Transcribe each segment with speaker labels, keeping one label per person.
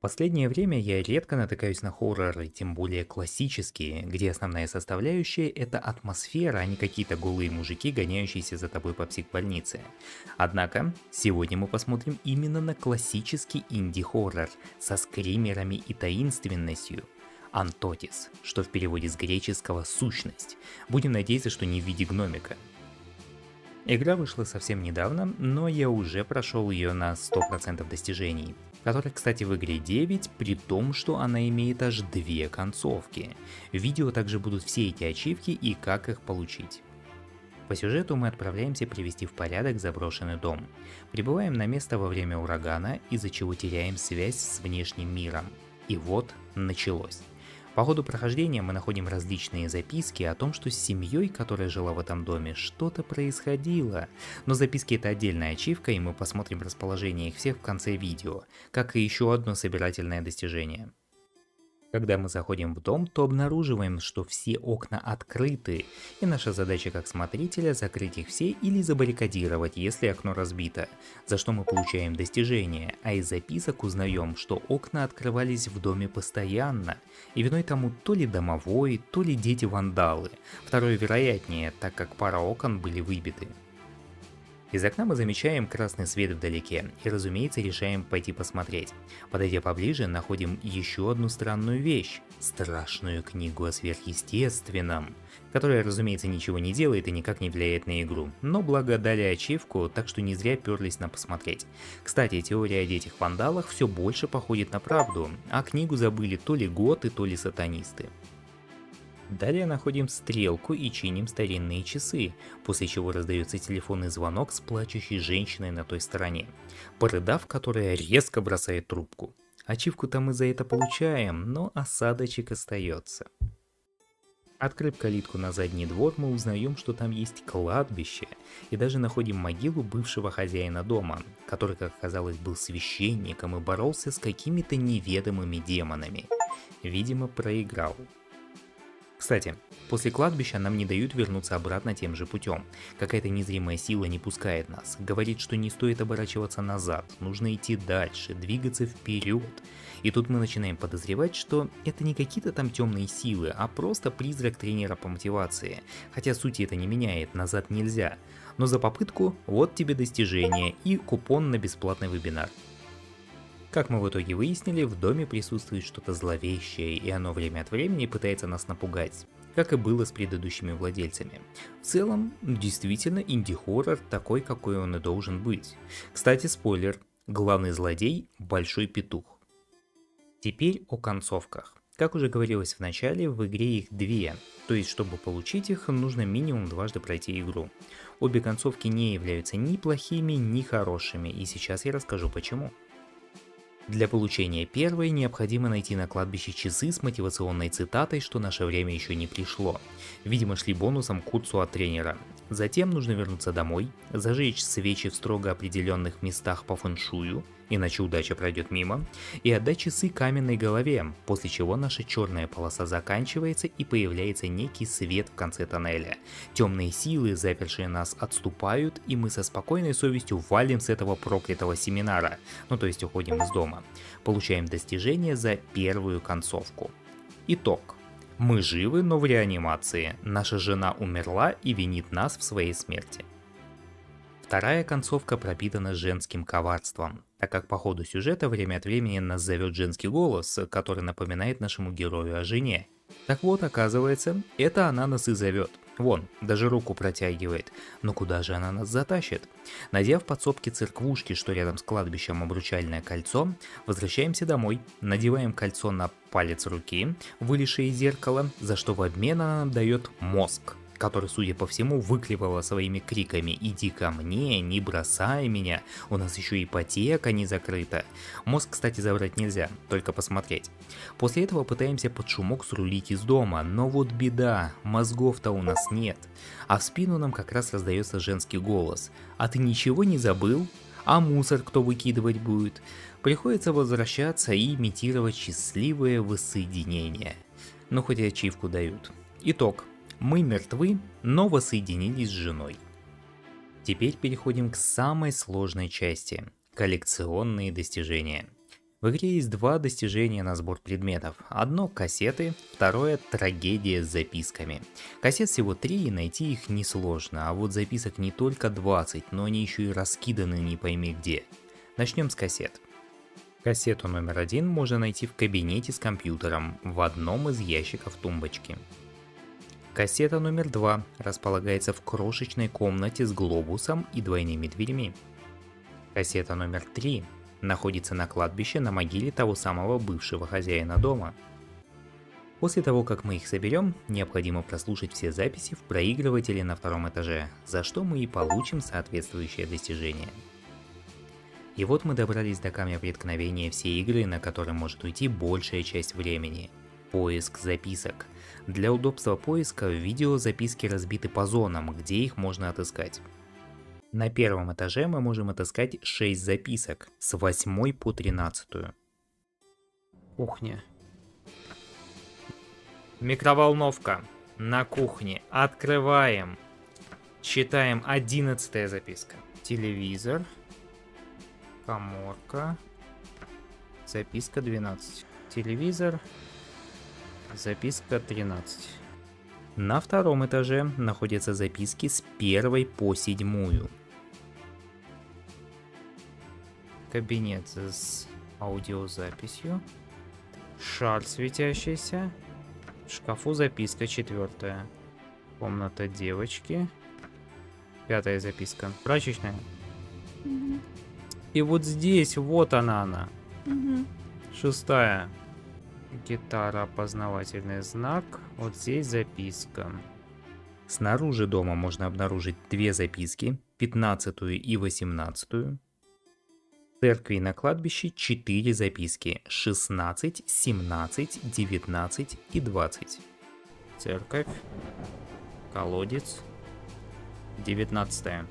Speaker 1: Последнее время я редко натыкаюсь на хорроры, тем более классические, где основная составляющая это атмосфера, а не какие-то голые мужики, гоняющиеся за тобой по психбольнице. Однако, сегодня мы посмотрим именно на классический инди-хоррор со скримерами и таинственностью. Антотис, что в переводе с греческого «сущность». Будем надеяться, что не в виде гномика. Игра вышла совсем недавно, но я уже прошел ее на 100% достижений которой, кстати, в игре 9, при том, что она имеет аж две концовки. В видео также будут все эти ачивки и как их получить. По сюжету мы отправляемся привести в порядок заброшенный дом. Прибываем на место во время урагана, из-за чего теряем связь с внешним миром. И вот началось. По ходу прохождения мы находим различные записки о том, что с семьей, которая жила в этом доме, что-то происходило. Но записки это отдельная ачивка, и мы посмотрим расположение их всех в конце видео, как и еще одно собирательное достижение. Когда мы заходим в дом, то обнаруживаем, что все окна открыты, и наша задача как смотрителя закрыть их все или забаррикадировать, если окно разбито, за что мы получаем достижение, а из записок узнаем, что окна открывались в доме постоянно, и виной тому то ли домовой, то ли дети-вандалы, второе вероятнее, так как пара окон были выбиты. Из окна мы замечаем красный свет вдалеке и, разумеется, решаем пойти посмотреть. Подойдя поближе, находим еще одну странную вещь – страшную книгу о сверхъестественном, которая, разумеется, ничего не делает и никак не влияет на игру, но благо дали ачивку, так что не зря перлись на посмотреть. Кстати, теория о детях-вандалах все больше походит на правду, а книгу забыли то ли готы, то ли сатанисты. Далее находим стрелку и чиним старинные часы, после чего раздается телефонный звонок с плачущей женщиной на той стороне, порыдав, которая резко бросает трубку. Ачивку-то мы за это получаем, но осадочек остается. Открыв калитку на задний двор, мы узнаем, что там есть кладбище, и даже находим могилу бывшего хозяина дома, который, как оказалось, был священником и боролся с какими-то неведомыми демонами. Видимо, проиграл. Кстати, после кладбища нам не дают вернуться обратно тем же путем. Какая-то незримая сила не пускает нас, говорит, что не стоит оборачиваться назад, нужно идти дальше, двигаться вперед. И тут мы начинаем подозревать, что это не какие-то там темные силы, а просто призрак тренера по мотивации. Хотя сути это не меняет, назад нельзя. Но за попытку вот тебе достижение и купон на бесплатный вебинар. Как мы в итоге выяснили, в доме присутствует что-то зловещее, и оно время от времени пытается нас напугать, как и было с предыдущими владельцами. В целом, действительно инди-хоррор такой, какой он и должен быть. Кстати, спойлер, главный злодей – Большой Петух. Теперь о концовках. Как уже говорилось в начале, в игре их две, то есть чтобы получить их, нужно минимум дважды пройти игру. Обе концовки не являются ни плохими, ни хорошими, и сейчас я расскажу почему. Для получения первой необходимо найти на кладбище часы с мотивационной цитатой, что наше время еще не пришло. Видимо шли бонусом курсу от тренера. Затем нужно вернуться домой, зажечь свечи в строго определенных местах по фэншую, иначе удача пройдет мимо, и отдать часы каменной голове, после чего наша черная полоса заканчивается и появляется некий свет в конце тоннеля. Темные силы, запершие нас, отступают, и мы со спокойной совестью валим с этого проклятого семинара, ну то есть уходим из дома. Получаем достижение за первую концовку. Итог. Мы живы, но в реанимации. Наша жена умерла и винит нас в своей смерти. Вторая концовка пропитана женским коварством, так как по ходу сюжета время от времени нас зовет женский голос, который напоминает нашему герою о жене. Так вот, оказывается, это она нас и зовет – Вон, даже руку протягивает. Но куда же она нас затащит? Надев подсобки церквушки, что рядом с кладбищем обручальное кольцо, возвращаемся домой, надеваем кольцо на палец руки, вылезшее из зеркала, за что в обмен она нам дает мозг который, судя по всему, выклевала своими криками «Иди ко мне, не бросай меня, у нас еще ипотека не закрыта». Мозг, кстати, забрать нельзя, только посмотреть. После этого пытаемся под шумок срулить из дома, но вот беда, мозгов-то у нас нет. А в спину нам как раз раздается женский голос «А ты ничего не забыл? А мусор кто выкидывать будет?» Приходится возвращаться и имитировать счастливое воссоединение. Ну хоть и ачивку дают. Итог. Мы мертвы, но воссоединились с женой. Теперь переходим к самой сложной части – коллекционные достижения. В игре есть два достижения на сбор предметов. Одно кассеты, второе трагедия с записками. Кассет всего три и найти их несложно, а вот записок не только 20, но они еще и раскиданы не пойми где. Начнем с кассет. Кассету номер один можно найти в кабинете с компьютером в одном из ящиков тумбочки. Кассета номер два располагается в крошечной комнате с глобусом и двойными дверьми. Кассета номер три находится на кладбище на могиле того самого бывшего хозяина дома. После того, как мы их соберем, необходимо прослушать все записи в проигрывателе на втором этаже, за что мы и получим соответствующее достижение. И вот мы добрались до камня преткновения всей игры, на которой может уйти большая часть времени. Поиск записок. Для удобства поиска в видео записки разбиты по зонам, где их можно отыскать. На первом этаже мы можем отыскать 6 записок, с 8 по 13.
Speaker 2: Кухня. Микроволновка. На кухне. Открываем. Читаем 11 записка. Телевизор. Коморка. Записка 12. Телевизор. Записка 13.
Speaker 1: На втором этаже находятся записки с первой по седьмую.
Speaker 2: Кабинет с аудиозаписью. Шар светящийся. В шкафу записка четвертая. Комната девочки. Пятая записка. Прачечная.
Speaker 3: Угу.
Speaker 2: И вот здесь, вот она она.
Speaker 3: Угу.
Speaker 2: Шестая. Гитара, опознавательный знак. Вот здесь записка.
Speaker 1: Снаружи дома можно обнаружить две записки, 15 и 18. В церкви и на кладбище 4 записки, 16, 17, 19 и 20.
Speaker 2: Церковь, колодец, 19.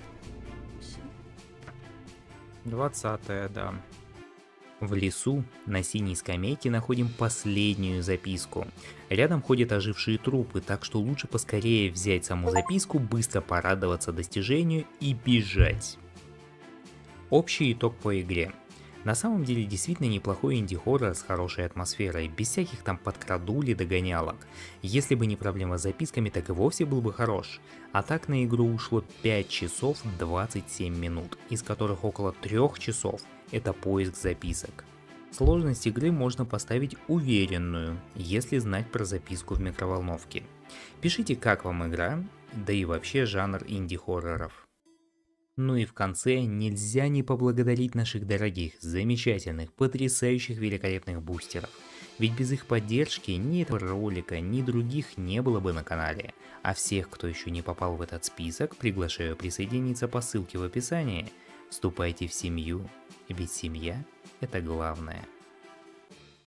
Speaker 2: 20, да.
Speaker 1: В лесу на синей скамейке находим последнюю записку. Рядом ходят ожившие трупы, так что лучше поскорее взять саму записку, быстро порадоваться достижению и бежать. Общий итог по игре. На самом деле действительно неплохой инди-хоррор с хорошей атмосферой, без всяких там подкрадули догонялок. Если бы не проблема с записками, так и вовсе был бы хорош. А так на игру ушло 5 часов 27 минут, из которых около 3 часов это поиск записок. Сложность игры можно поставить уверенную, если знать про записку в микроволновке. Пишите, как вам игра, да и вообще жанр инди-хорроров. Ну и в конце нельзя не поблагодарить наших дорогих, замечательных, потрясающих, великолепных бустеров. Ведь без их поддержки ни этого ролика, ни других не было бы на канале. А всех, кто еще не попал в этот список, приглашаю присоединиться по ссылке в описании. Вступайте в семью, ведь семья – это главное.